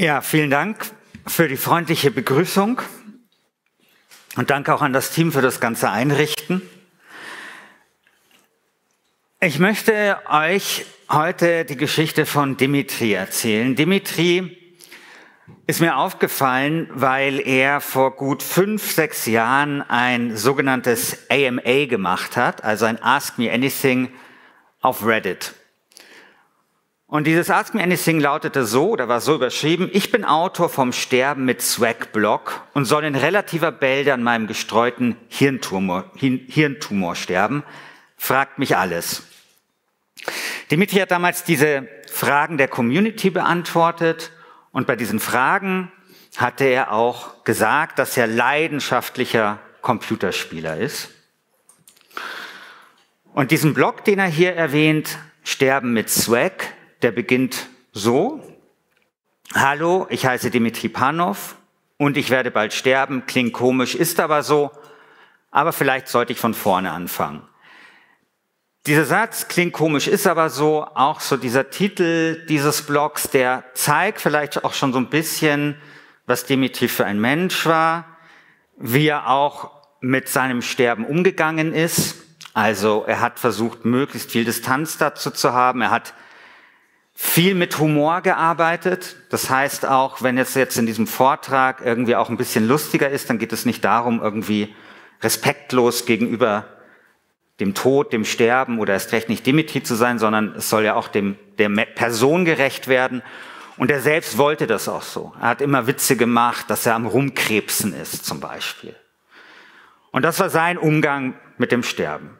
Ja, vielen Dank für die freundliche Begrüßung und danke auch an das Team für das ganze Einrichten. Ich möchte euch heute die Geschichte von Dimitri erzählen. Dimitri ist mir aufgefallen, weil er vor gut fünf, sechs Jahren ein sogenanntes AMA gemacht hat, also ein Ask Me Anything auf Reddit. Und dieses Ask Me Anything lautete so, oder war so überschrieben, ich bin Autor vom Sterben mit Swag-Blog und soll in relativer Bälde an meinem gestreuten Hirntumor, Hirntumor sterben. Fragt mich alles. Dimitri hat damals diese Fragen der Community beantwortet und bei diesen Fragen hatte er auch gesagt, dass er leidenschaftlicher Computerspieler ist. Und diesen Blog, den er hier erwähnt, Sterben mit Swag, der beginnt so. Hallo, ich heiße Dimitri Panov und ich werde bald sterben. Klingt komisch, ist aber so. Aber vielleicht sollte ich von vorne anfangen. Dieser Satz klingt komisch, ist aber so, auch so dieser Titel dieses Blogs, der zeigt vielleicht auch schon so ein bisschen, was Dimitri für ein Mensch war, wie er auch mit seinem Sterben umgegangen ist. Also er hat versucht, möglichst viel Distanz dazu zu haben. Er hat viel mit Humor gearbeitet. Das heißt auch, wenn es jetzt in diesem Vortrag irgendwie auch ein bisschen lustiger ist, dann geht es nicht darum, irgendwie respektlos gegenüber dem Tod, dem Sterben oder erst recht nicht Dimitri zu sein, sondern es soll ja auch dem, der Person gerecht werden. Und er selbst wollte das auch so. Er hat immer Witze gemacht, dass er am Rumkrebsen ist zum Beispiel. Und das war sein Umgang mit dem Sterben.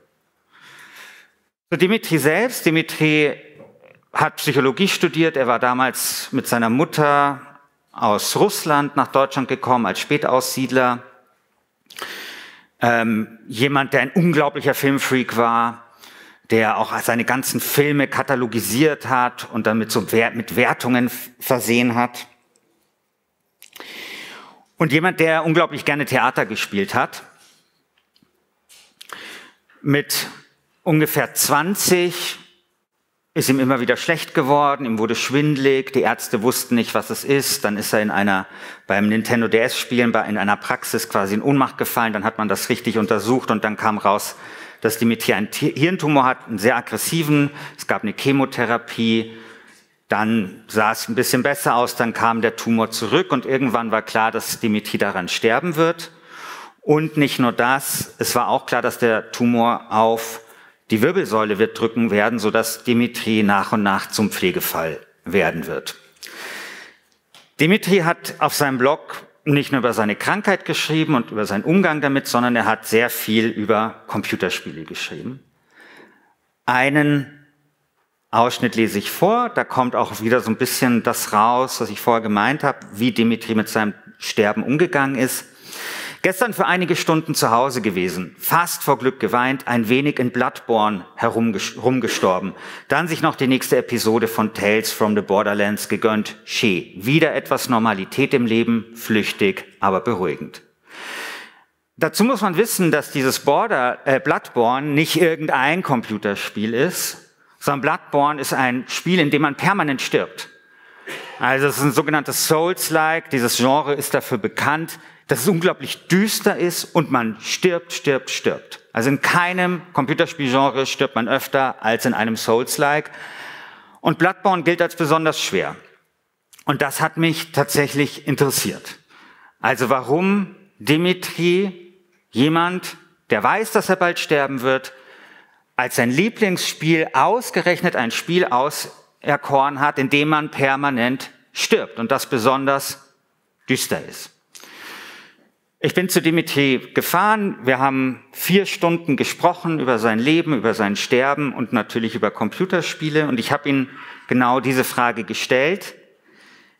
So Dimitri selbst, Dimitri hat Psychologie studiert. Er war damals mit seiner Mutter aus Russland nach Deutschland gekommen als Spätaussiedler. Ähm, jemand, der ein unglaublicher Filmfreak war, der auch seine ganzen Filme katalogisiert hat und damit so mit Wertungen versehen hat. Und jemand, der unglaublich gerne Theater gespielt hat. Mit ungefähr 20 ist ihm immer wieder schlecht geworden, ihm wurde schwindlig, die Ärzte wussten nicht, was es ist, dann ist er in einer, beim Nintendo DS Spielen, in einer Praxis quasi in Ohnmacht gefallen, dann hat man das richtig untersucht und dann kam raus, dass Dimitri einen Hirntumor hat, einen sehr aggressiven, es gab eine Chemotherapie, dann sah es ein bisschen besser aus, dann kam der Tumor zurück und irgendwann war klar, dass Dimitri daran sterben wird. Und nicht nur das, es war auch klar, dass der Tumor auf die Wirbelsäule wird drücken werden, sodass Dimitri nach und nach zum Pflegefall werden wird. Dimitri hat auf seinem Blog nicht nur über seine Krankheit geschrieben und über seinen Umgang damit, sondern er hat sehr viel über Computerspiele geschrieben. Einen Ausschnitt lese ich vor, da kommt auch wieder so ein bisschen das raus, was ich vorher gemeint habe, wie Dimitri mit seinem Sterben umgegangen ist. Gestern für einige Stunden zu Hause gewesen, fast vor Glück geweint, ein wenig in Bloodborne herumgestorben, dann sich noch die nächste Episode von Tales from the Borderlands gegönnt, She. Wieder etwas Normalität im Leben, flüchtig, aber beruhigend. Dazu muss man wissen, dass dieses Border, äh, Bloodborne nicht irgendein Computerspiel ist, sondern Bloodborne ist ein Spiel, in dem man permanent stirbt. Also es ist ein sogenanntes Souls-like. Dieses Genre ist dafür bekannt, dass es unglaublich düster ist und man stirbt, stirbt, stirbt. Also in keinem Computerspielgenre stirbt man öfter als in einem Souls-like. Und Bloodborne gilt als besonders schwer. Und das hat mich tatsächlich interessiert. Also warum Dimitri, jemand, der weiß, dass er bald sterben wird, als sein Lieblingsspiel ausgerechnet ein Spiel auserkoren hat, in dem man permanent stirbt und das besonders düster ist. Ich bin zu Dimitri gefahren. Wir haben vier Stunden gesprochen über sein Leben, über sein Sterben und natürlich über Computerspiele. Und ich habe ihm genau diese Frage gestellt.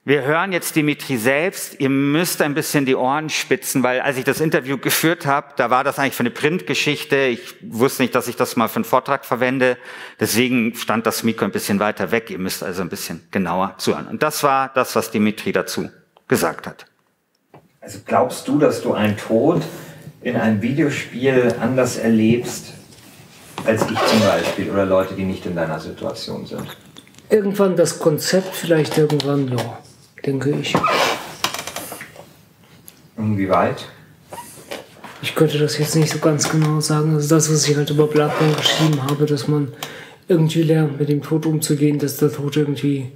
Wir hören jetzt Dimitri selbst. Ihr müsst ein bisschen die Ohren spitzen, weil als ich das Interview geführt habe, da war das eigentlich für eine Printgeschichte. Ich wusste nicht, dass ich das mal für einen Vortrag verwende. Deswegen stand das Mikro ein bisschen weiter weg. Ihr müsst also ein bisschen genauer zuhören. Und das war das, was Dimitri dazu gesagt hat. Also glaubst du, dass du einen Tod in einem Videospiel anders erlebst als ich zum Beispiel oder Leute, die nicht in deiner Situation sind? Irgendwann das Konzept vielleicht irgendwann, ja, denke ich. Inwieweit? Ich könnte das jetzt nicht so ganz genau sagen. Also das, was ich halt über Bloodborne geschrieben habe, dass man irgendwie lernt, mit dem Tod umzugehen, dass der Tod irgendwie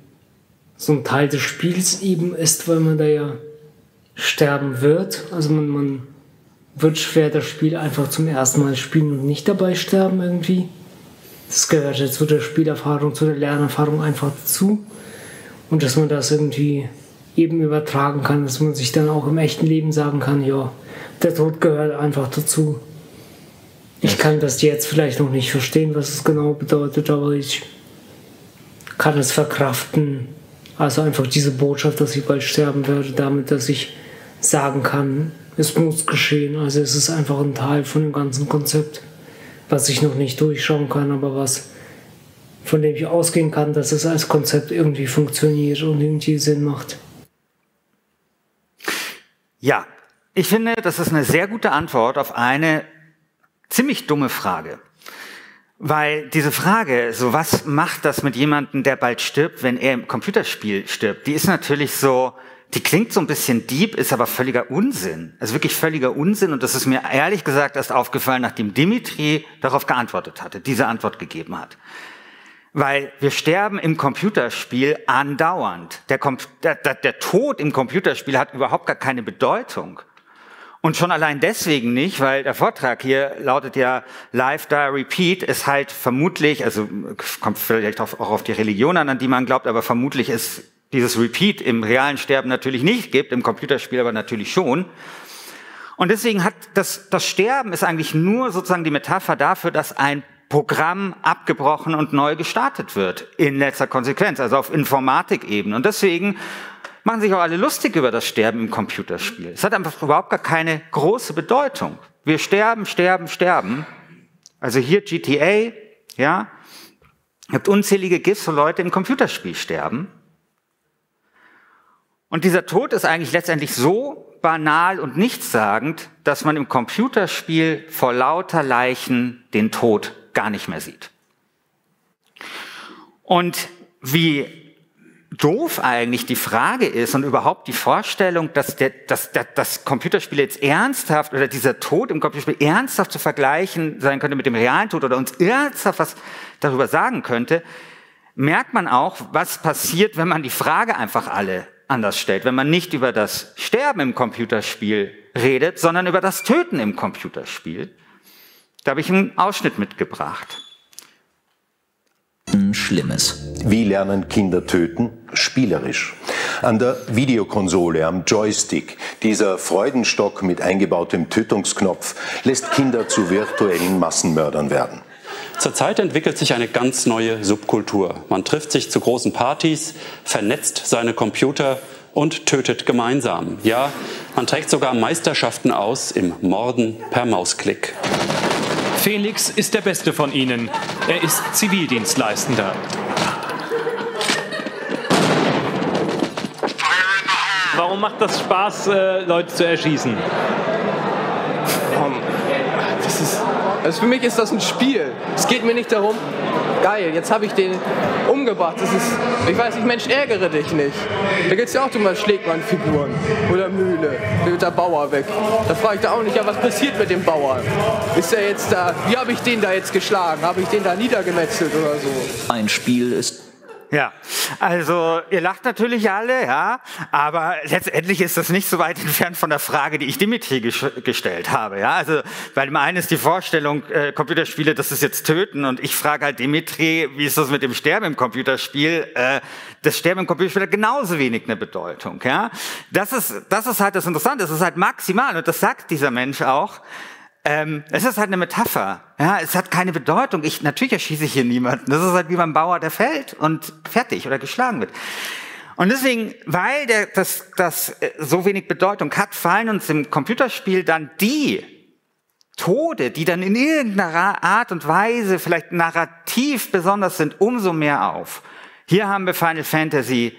so ein Teil des Spiels eben ist, weil man da ja sterben wird. Also man, man wird schwer das Spiel einfach zum ersten Mal spielen und nicht dabei sterben irgendwie. Das gehört jetzt zu der Spielerfahrung, zu der Lernerfahrung einfach dazu. Und dass man das irgendwie eben übertragen kann, dass man sich dann auch im echten Leben sagen kann, ja, der Tod gehört einfach dazu. Ich kann das jetzt vielleicht noch nicht verstehen, was es genau bedeutet, aber ich kann es verkraften. Also einfach diese Botschaft, dass ich bald sterben werde, damit, dass ich sagen kann, es muss geschehen. Also es ist einfach ein Teil von dem ganzen Konzept, was ich noch nicht durchschauen kann, aber was von dem ich ausgehen kann, dass es als Konzept irgendwie funktioniert und irgendwie Sinn macht. Ja, ich finde, das ist eine sehr gute Antwort auf eine ziemlich dumme Frage. Weil diese Frage, so was macht das mit jemandem, der bald stirbt, wenn er im Computerspiel stirbt, die ist natürlich so, die klingt so ein bisschen deep, ist aber völliger Unsinn. Also wirklich völliger Unsinn. Und das ist mir ehrlich gesagt erst aufgefallen, nachdem Dimitri darauf geantwortet hatte, diese Antwort gegeben hat. Weil wir sterben im Computerspiel andauernd. Der, der, der Tod im Computerspiel hat überhaupt gar keine Bedeutung. Und schon allein deswegen nicht, weil der Vortrag hier lautet ja Life Die Repeat, ist halt vermutlich, also kommt vielleicht auch auf die Religion an, an die man glaubt, aber vermutlich ist dieses Repeat im realen Sterben natürlich nicht gibt, im Computerspiel aber natürlich schon. Und deswegen hat das, das Sterben ist eigentlich nur sozusagen die Metapher dafür, dass ein Programm abgebrochen und neu gestartet wird, in letzter Konsequenz, also auf Informatikebene. Und deswegen machen sich auch alle lustig über das Sterben im Computerspiel. Es hat einfach überhaupt gar keine große Bedeutung. Wir sterben, sterben, sterben. Also hier GTA, ja. Ihr habt unzählige GIFs, wo Leute im Computerspiel sterben. Und dieser Tod ist eigentlich letztendlich so banal und nichtssagend, dass man im Computerspiel vor lauter Leichen den Tod gar nicht mehr sieht. Und wie doof eigentlich die Frage ist und überhaupt die Vorstellung, dass der, dass der, das Computerspiel jetzt ernsthaft oder dieser Tod im Computerspiel ernsthaft zu vergleichen sein könnte mit dem realen Tod oder uns ernsthaft was darüber sagen könnte, merkt man auch, was passiert, wenn man die Frage einfach alle anders stellt, wenn man nicht über das Sterben im Computerspiel redet, sondern über das Töten im Computerspiel. Da habe ich einen Ausschnitt mitgebracht. Schlimmes. Wie lernen Kinder töten? Spielerisch. An der Videokonsole, am Joystick, dieser Freudenstock mit eingebautem Tötungsknopf lässt Kinder zu virtuellen Massenmördern werden. Zurzeit entwickelt sich eine ganz neue Subkultur. Man trifft sich zu großen Partys, vernetzt seine Computer und tötet gemeinsam. Ja, man trägt sogar Meisterschaften aus im Morden per Mausklick. Felix ist der beste von ihnen. Er ist Zivildienstleistender. Warum macht das Spaß, äh, Leute zu erschießen? Das ist, also für mich ist das ein Spiel. Es geht mir nicht darum, geil, jetzt habe ich den umgebracht. Das ist, ich weiß nicht, Mensch, ärgere dich nicht. Da geht es ja auch um schlägt man Figuren oder Mühle, wird der Bauer weg. Da frage ich da auch nicht, ja, was passiert mit dem Bauern? Ist er jetzt da, wie habe ich den da jetzt geschlagen? Habe ich den da niedergemetzelt oder so? Ein Spiel ist ja, also ihr lacht natürlich alle, ja, aber letztendlich ist das nicht so weit entfernt von der Frage, die ich Dimitri gestellt habe, ja. Also bei dem einen ist die Vorstellung, äh, Computerspiele, das ist jetzt töten, und ich frage halt Dimitri, wie ist das mit dem Sterben im Computerspiel? Äh, das Sterben im Computerspiel hat genauso wenig eine Bedeutung, ja. Das ist, das ist halt das Interessante, das ist halt maximal, und das sagt dieser Mensch auch. Ähm, es ist halt eine Metapher. Ja, es hat keine Bedeutung. Ich, natürlich erschieße ich hier niemanden. Das ist halt wie beim Bauer, der fällt und fertig oder geschlagen wird. Und deswegen, weil der, das, das äh, so wenig Bedeutung hat, fallen uns im Computerspiel dann die Tode, die dann in irgendeiner Art und Weise vielleicht narrativ besonders sind, umso mehr auf. Hier haben wir Final Fantasy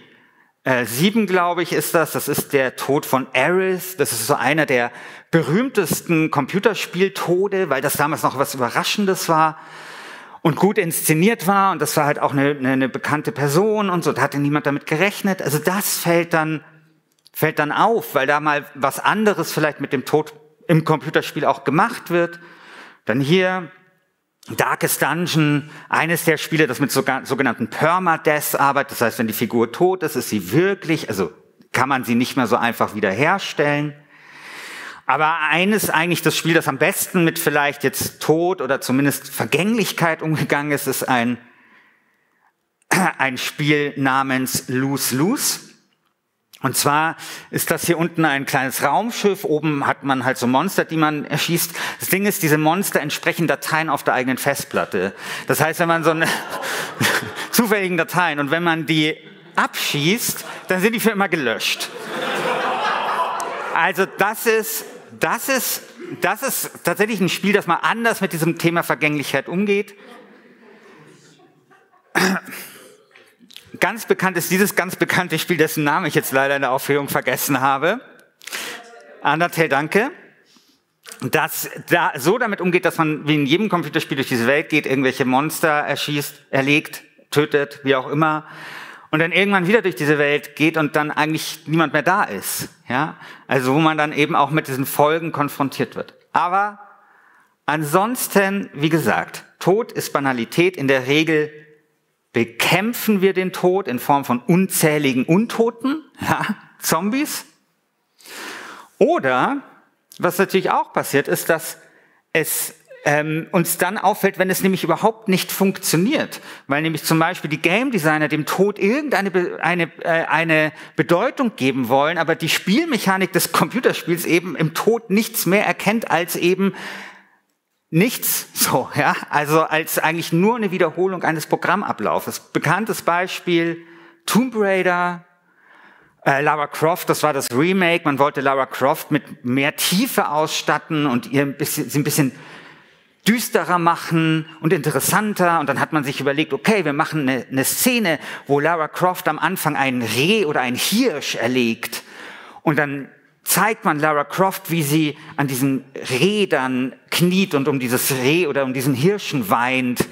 äh, sieben, glaube ich, ist das. Das ist der Tod von Aerith. Das ist so einer der berühmtesten Computerspieltode, weil das damals noch was Überraschendes war. und gut inszeniert war und das war halt auch eine, eine, eine bekannte Person und so, da hatte niemand damit gerechnet. Also das fällt dann, fällt dann auf, weil da mal was anderes vielleicht mit dem Tod im Computerspiel auch gemacht wird. Dann hier Darkest Dungeon, eines der Spiele, das mit sogenannten Permadeath arbeitet. Das heißt, wenn die Figur tot ist, ist sie wirklich, also kann man sie nicht mehr so einfach wiederherstellen. Aber eines eigentlich das Spiel, das am besten mit vielleicht jetzt Tod oder zumindest Vergänglichkeit umgegangen ist, ist ein, ein Spiel namens Lose Lose. Und zwar ist das hier unten ein kleines Raumschiff. Oben hat man halt so Monster, die man erschießt. Das Ding ist, diese Monster entsprechen Dateien auf der eigenen Festplatte. Das heißt, wenn man so eine zufälligen Dateien und wenn man die abschießt, dann sind die für immer gelöscht. Also das ist, das ist, das ist tatsächlich ein Spiel, das mal anders mit diesem Thema Vergänglichkeit umgeht. Ganz bekannt ist dieses ganz bekannte Spiel, dessen Namen ich jetzt leider in der Aufführung vergessen habe. Undertale, danke. Das da so damit umgeht, dass man wie in jedem Computerspiel durch diese Welt geht, irgendwelche Monster erschießt, erlegt, tötet, wie auch immer und dann irgendwann wieder durch diese Welt geht und dann eigentlich niemand mehr da ist. Ja? Also wo man dann eben auch mit diesen Folgen konfrontiert wird. Aber ansonsten, wie gesagt, Tod ist Banalität. In der Regel bekämpfen wir den Tod in Form von unzähligen Untoten, ja? Zombies. Oder, was natürlich auch passiert, ist, dass es ähm, uns dann auffällt, wenn es nämlich überhaupt nicht funktioniert, weil nämlich zum Beispiel die Game Designer dem Tod irgendeine eine, äh, eine Bedeutung geben wollen, aber die Spielmechanik des Computerspiels eben im Tod nichts mehr erkennt als eben nichts, so, ja, also als eigentlich nur eine Wiederholung eines Programmablaufes. Bekanntes Beispiel, Tomb Raider, äh, Lara Croft, das war das Remake. Man wollte Lara Croft mit mehr Tiefe ausstatten und ihr ein bisschen, sie ein bisschen düsterer machen und interessanter. Und dann hat man sich überlegt, okay, wir machen eine, eine Szene, wo Lara Croft am Anfang ein Reh oder ein Hirsch erlegt. Und dann zeigt man Lara Croft, wie sie an diesen Rädern kniet und um dieses Reh oder um diesen Hirschen weint.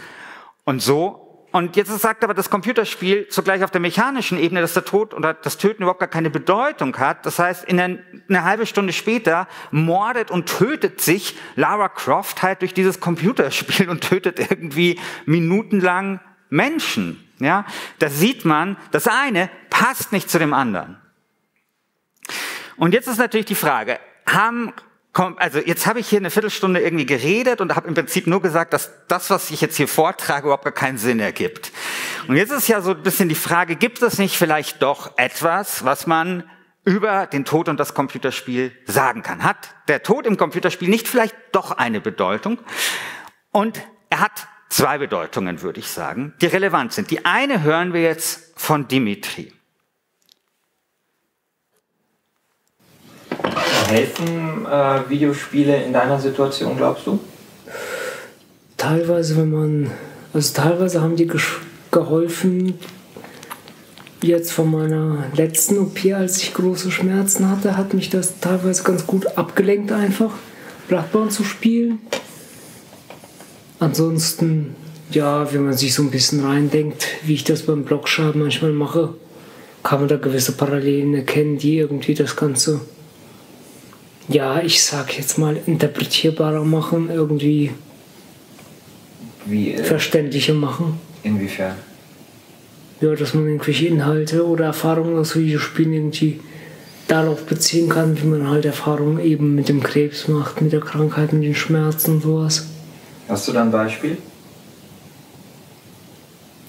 Und so und jetzt sagt aber das Computerspiel zugleich auf der mechanischen Ebene, dass der Tod oder das Töten überhaupt gar keine Bedeutung hat. Das heißt, in eine, eine halbe Stunde später mordet und tötet sich Lara Croft halt durch dieses Computerspiel und tötet irgendwie minutenlang Menschen. Ja, da sieht man, das eine passt nicht zu dem anderen. Und jetzt ist natürlich die Frage, haben also jetzt habe ich hier eine Viertelstunde irgendwie geredet und habe im Prinzip nur gesagt, dass das, was ich jetzt hier vortrage, überhaupt gar keinen Sinn ergibt. Und jetzt ist ja so ein bisschen die Frage, gibt es nicht vielleicht doch etwas, was man über den Tod und das Computerspiel sagen kann? Hat der Tod im Computerspiel nicht vielleicht doch eine Bedeutung? Und er hat zwei Bedeutungen, würde ich sagen, die relevant sind. Die eine hören wir jetzt von Dimitri. Helfen äh, Videospiele in deiner Situation, glaubst du? Teilweise, wenn man, also teilweise haben die geholfen. Jetzt von meiner letzten OP, als ich große Schmerzen hatte, hat mich das teilweise ganz gut abgelenkt, einfach Bloodborne zu spielen. Ansonsten, ja, wenn man sich so ein bisschen reindenkt, wie ich das beim Blockschreiben manchmal mache, kann man da gewisse Parallelen erkennen, die irgendwie das Ganze ja, ich sag jetzt mal, interpretierbarer machen, irgendwie Wie, äh, verständlicher machen. Inwiefern? Ja, dass man irgendwelche Inhalte oder Erfahrungen aus Videospielen irgendwie darauf beziehen kann, wie man halt Erfahrungen eben mit dem Krebs macht, mit der Krankheit, mit den Schmerzen und sowas. Hast du da ein Beispiel?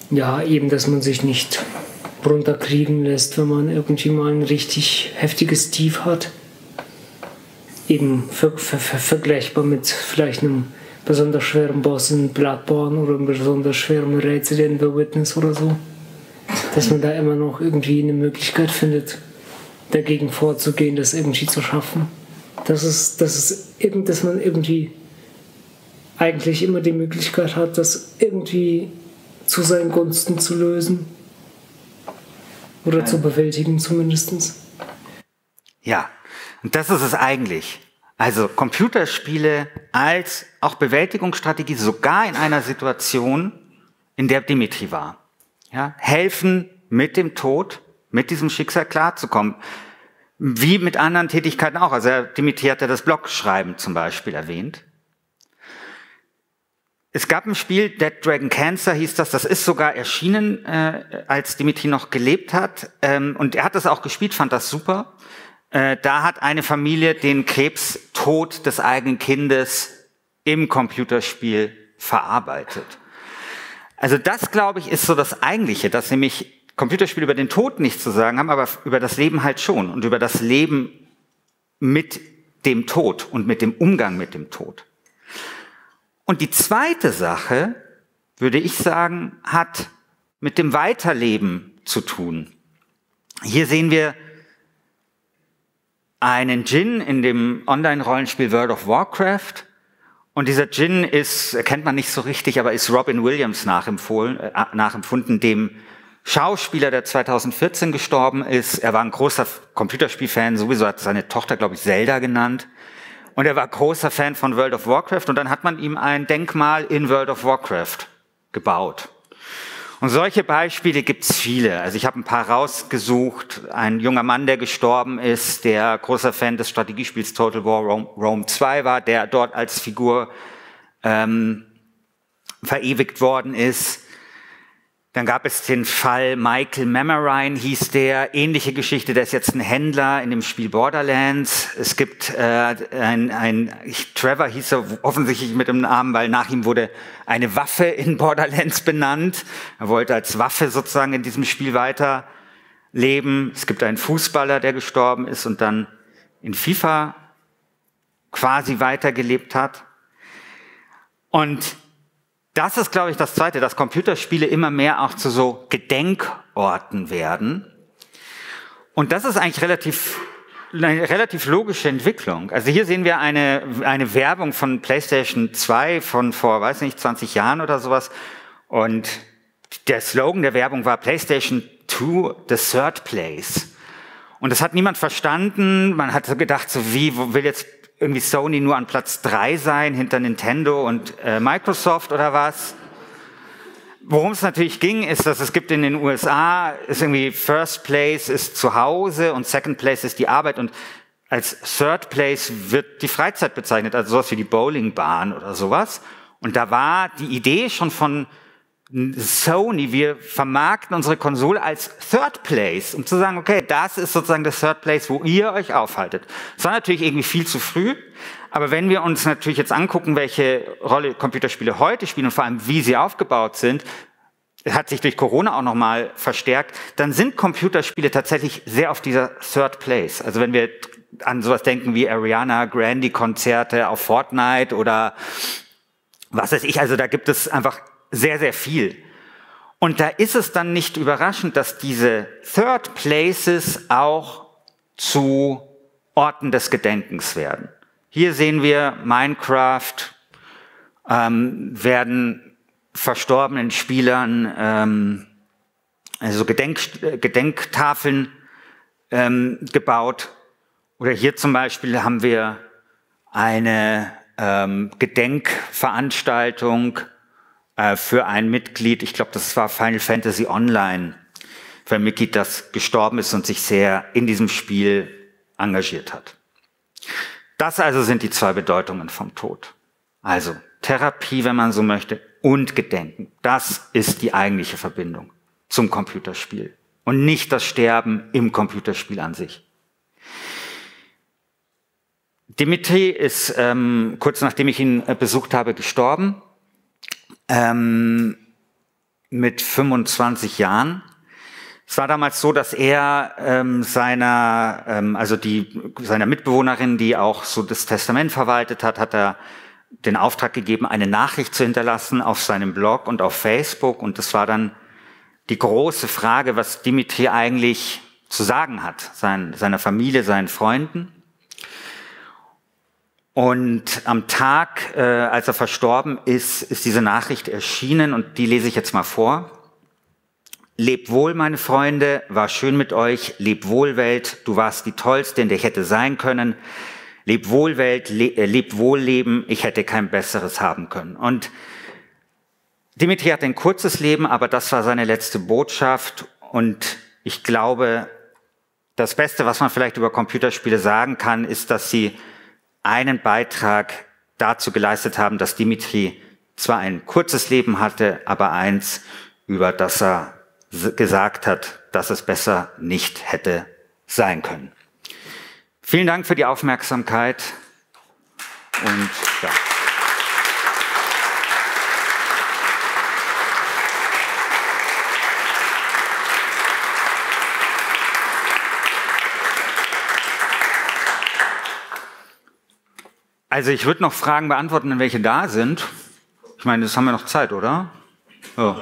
Ja, eben, dass man sich nicht runterkriegen lässt, wenn man irgendwie mal ein richtig heftiges Tief hat eben ver ver ver vergleichbar mit vielleicht einem besonders schweren Boss in Bloodborne oder einem besonders schweren Rätsel in The Witness oder so. Dass man da immer noch irgendwie eine Möglichkeit findet, dagegen vorzugehen, das irgendwie zu schaffen. Das ist, das ist eben, dass man irgendwie eigentlich immer die Möglichkeit hat, das irgendwie zu seinen Gunsten zu lösen. Oder zu bewältigen zumindest. Ja, und das ist es eigentlich. Also Computerspiele als auch Bewältigungsstrategie, sogar in einer Situation, in der Dimitri war. Ja, helfen mit dem Tod, mit diesem Schicksal klarzukommen. Wie mit anderen Tätigkeiten auch. Also Dimitri hat ja das Blogschreiben zum Beispiel erwähnt. Es gab ein Spiel, Dead Dragon Cancer hieß das, das ist sogar erschienen, äh, als Dimitri noch gelebt hat. Ähm, und er hat das auch gespielt, fand das super. Äh, da hat eine Familie den Krebstod des eigenen Kindes im Computerspiel verarbeitet. Also das, glaube ich, ist so das Eigentliche, dass nämlich Computerspiele über den Tod nichts zu sagen haben, aber über das Leben halt schon und über das Leben mit dem Tod und mit dem Umgang mit dem Tod. Und die zweite Sache, würde ich sagen, hat mit dem Weiterleben zu tun. Hier sehen wir einen Djinn in dem Online-Rollenspiel World of Warcraft. Und dieser Djinn ist, kennt man nicht so richtig, aber ist Robin Williams nachempfohlen, äh, nachempfunden, dem Schauspieler, der 2014 gestorben ist. Er war ein großer Computerspielfan, sowieso hat seine Tochter, glaube ich, Zelda genannt. Und er war großer Fan von World of Warcraft und dann hat man ihm ein Denkmal in World of Warcraft gebaut. Und solche Beispiele gibt's viele. Also ich habe ein paar rausgesucht. Ein junger Mann, der gestorben ist, der großer Fan des Strategiespiels Total War Rome, Rome 2 war, der dort als Figur ähm, verewigt worden ist. Dann gab es den Fall Michael Memorine, hieß der. Ähnliche Geschichte, der ist jetzt ein Händler in dem Spiel Borderlands. Es gibt äh, ein, ein Trevor hieß er offensichtlich mit dem Namen, weil nach ihm wurde eine Waffe in Borderlands benannt. Er wollte als Waffe sozusagen in diesem Spiel weiterleben. Es gibt einen Fußballer, der gestorben ist und dann in FIFA quasi weitergelebt hat. Und das ist, glaube ich, das Zweite, dass Computerspiele immer mehr auch zu so Gedenkorten werden. Und das ist eigentlich relativ, eine relativ logische Entwicklung. Also hier sehen wir eine, eine Werbung von PlayStation 2 von vor, weiß nicht, 20 Jahren oder sowas. Und der Slogan der Werbung war PlayStation 2, the third place. Und das hat niemand verstanden. Man hat gedacht, so wie will jetzt irgendwie Sony nur an Platz drei sein, hinter Nintendo und äh, Microsoft oder was? Worum es natürlich ging, ist, dass es gibt in den USA, ist irgendwie First Place ist zu Hause und Second Place ist die Arbeit und als Third Place wird die Freizeit bezeichnet, also sowas wie die Bowlingbahn oder sowas. Und da war die Idee schon von Sony, wir vermarkten unsere Konsole als Third Place, um zu sagen, okay, das ist sozusagen das Third Place, wo ihr euch aufhaltet. Das war natürlich irgendwie viel zu früh, aber wenn wir uns natürlich jetzt angucken, welche Rolle Computerspiele heute spielen und vor allem wie sie aufgebaut sind, hat sich durch Corona auch nochmal verstärkt, dann sind Computerspiele tatsächlich sehr auf dieser Third Place. Also wenn wir an sowas denken wie Ariana Grande Konzerte auf Fortnite oder was weiß ich, also da gibt es einfach sehr, sehr viel. Und da ist es dann nicht überraschend, dass diese Third Places auch zu Orten des Gedenkens werden. Hier sehen wir Minecraft, ähm, werden verstorbenen Spielern ähm, also Gedenk, Gedenktafeln ähm, gebaut. Oder hier zum Beispiel haben wir eine ähm, Gedenkveranstaltung äh, für ein Mitglied, ich glaube, das war Final Fantasy Online, für ein Mitglied, das gestorben ist und sich sehr in diesem Spiel engagiert hat. Das also sind die zwei Bedeutungen vom Tod. Also Therapie, wenn man so möchte, und Gedenken. Das ist die eigentliche Verbindung zum Computerspiel und nicht das Sterben im Computerspiel an sich. Dimitri ist ähm, kurz nachdem ich ihn äh, besucht habe gestorben ähm, mit 25 Jahren. Es war damals so, dass er ähm, seiner, ähm, also die seiner Mitbewohnerin, die auch so das Testament verwaltet hat, hat er den Auftrag gegeben, eine Nachricht zu hinterlassen auf seinem Blog und auf Facebook. Und das war dann die große Frage, was Dimitri eigentlich zu sagen hat, sein, seiner Familie, seinen Freunden. Und am Tag, äh, als er verstorben ist, ist diese Nachricht erschienen und die lese ich jetzt mal vor. Lebt wohl, meine Freunde, war schön mit euch, leb wohl, Welt, du warst die tollste, in der ich hätte sein können. leb wohl Welt, le äh, leb wohl Leben, ich hätte kein besseres haben können. Und Dimitri hat ein kurzes Leben, aber das war seine letzte Botschaft und ich glaube, das Beste, was man vielleicht über Computerspiele sagen kann, ist, dass sie einen Beitrag dazu geleistet haben, dass Dimitri zwar ein kurzes Leben hatte, aber eins, über das er gesagt hat, dass es besser nicht hätte sein können. Vielen Dank für die Aufmerksamkeit und ja. Also ich würde noch Fragen beantworten, wenn welche da sind. Ich meine, das haben wir noch Zeit, oder? Ja.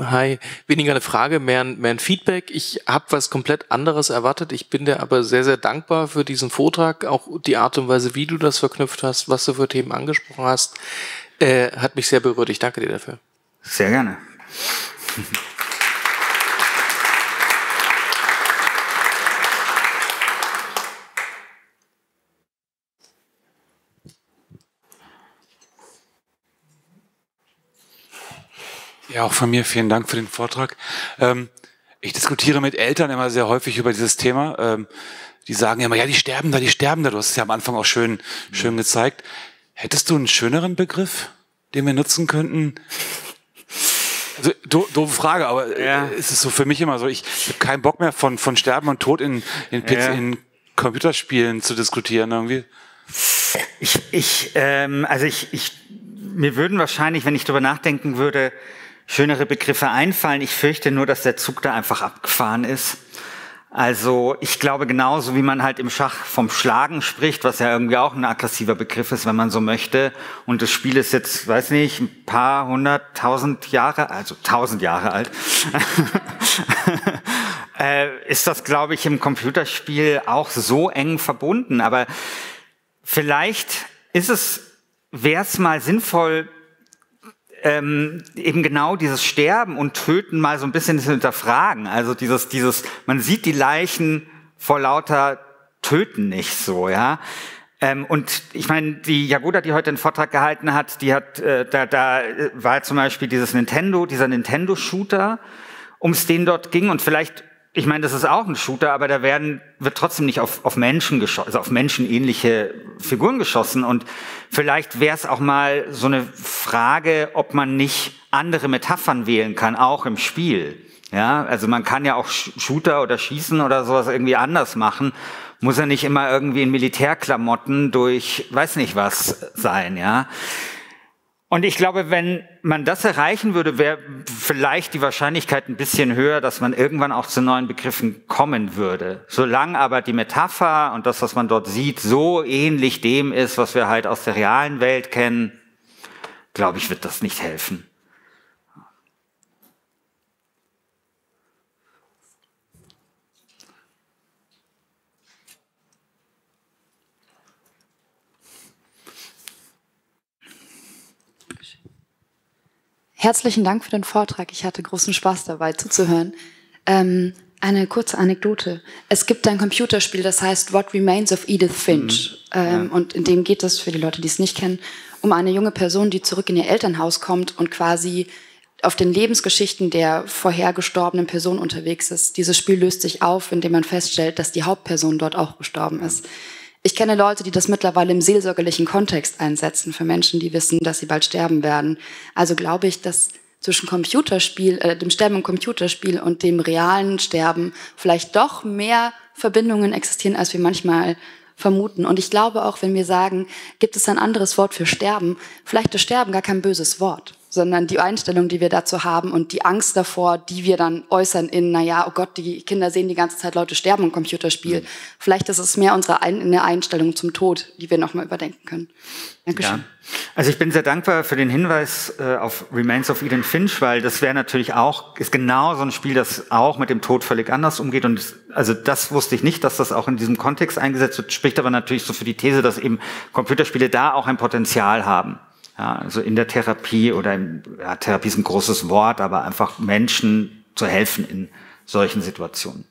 Hi, weniger eine Frage, mehr ein, mehr ein Feedback. Ich habe was komplett anderes erwartet. Ich bin dir aber sehr, sehr dankbar für diesen Vortrag, auch die Art und Weise, wie du das verknüpft hast, was du für Themen angesprochen hast, äh, hat mich sehr berührt. Ich danke dir dafür. Sehr gerne. Ja, auch von mir vielen Dank für den Vortrag. Ähm, ich diskutiere mit Eltern immer sehr häufig über dieses Thema. Ähm, die sagen immer, ja, die sterben da, die sterben da. Du hast es ja am Anfang auch schön, schön gezeigt. Hättest du einen schöneren Begriff, den wir nutzen könnten? Also, do, doofe Frage, aber ja. ist es so für mich immer so, ich habe keinen Bock mehr von, von Sterben und Tod in, in, ja. in Computerspielen zu diskutieren irgendwie. Ich, ich ähm, also ich, ich, mir würden wahrscheinlich, wenn ich darüber nachdenken würde, schönere Begriffe einfallen. Ich fürchte nur, dass der Zug da einfach abgefahren ist. Also ich glaube genauso, wie man halt im Schach vom Schlagen spricht, was ja irgendwie auch ein aggressiver Begriff ist, wenn man so möchte. Und das Spiel ist jetzt, weiß nicht, ein paar hundert, tausend Jahre, also tausend Jahre alt. äh, ist das, glaube ich, im Computerspiel auch so eng verbunden. Aber vielleicht ist es, wäre es mal sinnvoll, ähm, eben genau dieses Sterben und Töten mal so ein bisschen hinterfragen. Also dieses, dieses, man sieht die Leichen vor lauter Töten nicht so, ja. Ähm, und ich meine, die Jagoda, die heute einen Vortrag gehalten hat, die hat, äh, da, da war zum Beispiel dieses Nintendo, dieser Nintendo-Shooter, um es den dort ging und vielleicht ich meine, das ist auch ein Shooter, aber da werden, wird trotzdem nicht auf, auf Menschen geschossen, also auf menschenähnliche Figuren geschossen. Und vielleicht wäre es auch mal so eine Frage, ob man nicht andere Metaphern wählen kann, auch im Spiel. Ja, also man kann ja auch Shooter oder Schießen oder sowas irgendwie anders machen. Muss ja nicht immer irgendwie in Militärklamotten durch, weiß nicht was sein, ja. Und ich glaube, wenn man das erreichen würde, wäre vielleicht die Wahrscheinlichkeit ein bisschen höher, dass man irgendwann auch zu neuen Begriffen kommen würde. Solange aber die Metapher und das, was man dort sieht, so ähnlich dem ist, was wir halt aus der realen Welt kennen, glaube ich, wird das nicht helfen. Herzlichen Dank für den Vortrag. Ich hatte großen Spaß dabei zuzuhören. Ähm, eine kurze Anekdote. Es gibt ein Computerspiel, das heißt What Remains of Edith Finch. Mhm. Ähm, ja. Und in dem geht es, für die Leute, die es nicht kennen, um eine junge Person, die zurück in ihr Elternhaus kommt und quasi auf den Lebensgeschichten der vorher gestorbenen Person unterwegs ist. Dieses Spiel löst sich auf, indem man feststellt, dass die Hauptperson dort auch gestorben ist. Ich kenne Leute, die das mittlerweile im seelsorgerlichen Kontext einsetzen, für Menschen, die wissen, dass sie bald sterben werden. Also glaube ich, dass zwischen Computerspiel, äh, dem Sterben im Computerspiel und dem realen Sterben vielleicht doch mehr Verbindungen existieren, als wir manchmal vermuten. Und ich glaube auch, wenn wir sagen, gibt es ein anderes Wort für Sterben, vielleicht ist Sterben gar kein böses Wort sondern die Einstellung, die wir dazu haben und die Angst davor, die wir dann äußern in, naja, oh Gott, die Kinder sehen die ganze Zeit Leute sterben im Computerspiel. Mhm. Vielleicht ist es mehr unsere eine Einstellung zum Tod, die wir nochmal überdenken können. Dankeschön. Ja. Also ich bin sehr dankbar für den Hinweis äh, auf Remains of Eden Finch, weil das wäre natürlich auch, ist genau so ein Spiel, das auch mit dem Tod völlig anders umgeht. Und also das wusste ich nicht, dass das auch in diesem Kontext eingesetzt wird, spricht aber natürlich so für die These, dass eben Computerspiele da auch ein Potenzial haben. Ja, also in der Therapie oder im, ja, Therapie ist ein großes Wort, aber einfach Menschen zu helfen in solchen Situationen.